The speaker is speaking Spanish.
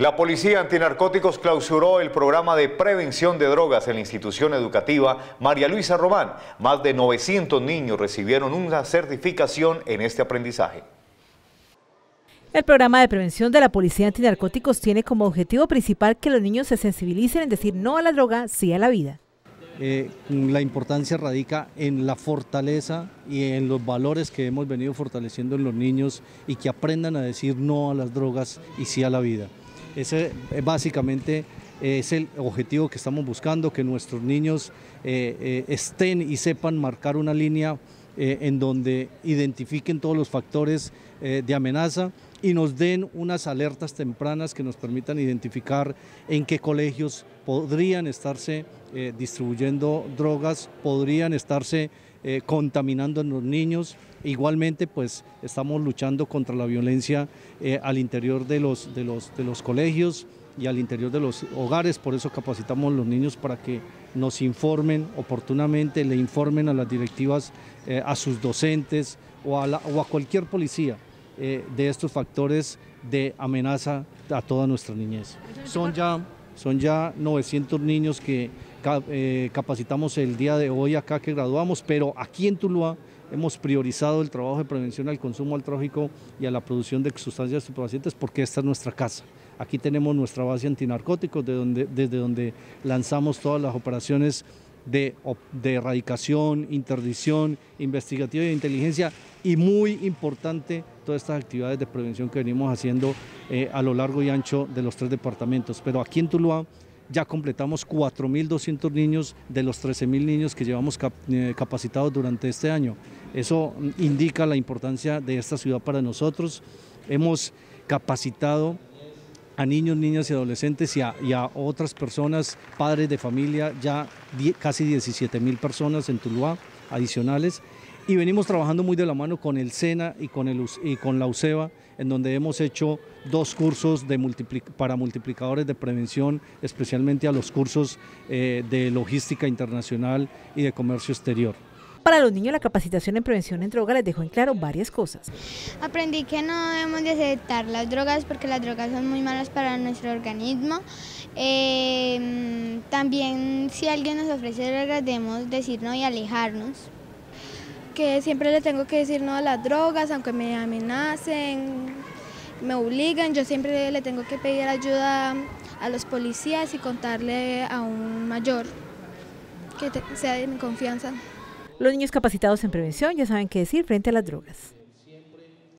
La Policía Antinarcóticos clausuró el programa de prevención de drogas en la institución educativa María Luisa Román. Más de 900 niños recibieron una certificación en este aprendizaje. El programa de prevención de la Policía Antinarcóticos tiene como objetivo principal que los niños se sensibilicen en decir no a la droga, sí a la vida. Eh, la importancia radica en la fortaleza y en los valores que hemos venido fortaleciendo en los niños y que aprendan a decir no a las drogas y sí a la vida. Ese eh, básicamente es el objetivo que estamos buscando, que nuestros niños eh, eh, estén y sepan marcar una línea en donde identifiquen todos los factores de amenaza y nos den unas alertas tempranas que nos permitan identificar en qué colegios podrían estarse distribuyendo drogas, podrían estarse contaminando en los niños. Igualmente, pues estamos luchando contra la violencia al interior de los, de los, de los colegios y al interior de los hogares, por eso capacitamos a los niños para que nos informen oportunamente, le informen a las directivas, eh, a sus docentes o a, o a cualquier policía eh, de estos factores de amenaza a toda nuestra niñez. Son ya, son ya 900 niños que eh, capacitamos el día de hoy acá que graduamos, pero aquí en Tuluá hemos priorizado el trabajo de prevención al consumo al tráfico y a la producción de sustancias estupefacientes porque esta es nuestra casa. Aquí tenemos nuestra base antinarcóticos desde donde lanzamos todas las operaciones de, erradicación, interdicción, investigativa y de inteligencia y muy importante todas estas actividades de prevención que venimos haciendo eh, a lo largo y ancho de los tres departamentos. Pero aquí en Tuluá ya completamos 4.200 niños de los 13.000 niños que llevamos eh, capacitados durante este año. Eso indica la importancia de esta ciudad para nosotros. Hemos capacitado a niños, niñas y adolescentes y a, otras personas, padres de familia, ya casi 17 mil personas en Tuluá adicionales. Y venimos trabajando muy de la mano con el SENA y con, el, y con la UCEBA, en donde hemos hecho dos cursos para multiplicadores de prevención, especialmente a los cursos eh, de logística internacional y de comercio exterior. Para los niños la capacitación en prevención en drogas les dejó en claro varias cosas. Aprendí que no debemos de aceptar las drogas porque las drogas son muy malas para nuestro organismo. Em, también si alguien nos ofrece drogas debemos decir no y alejarnos. Que siempre le tengo que decir no a las drogas, aunque me amenacen, me obligan, yo siempre le tengo que pedir ayuda a los policías y contarle a un mayor que sea de mi confianza. Los niños capacitados en prevención ya saben qué decir frente a las drogas.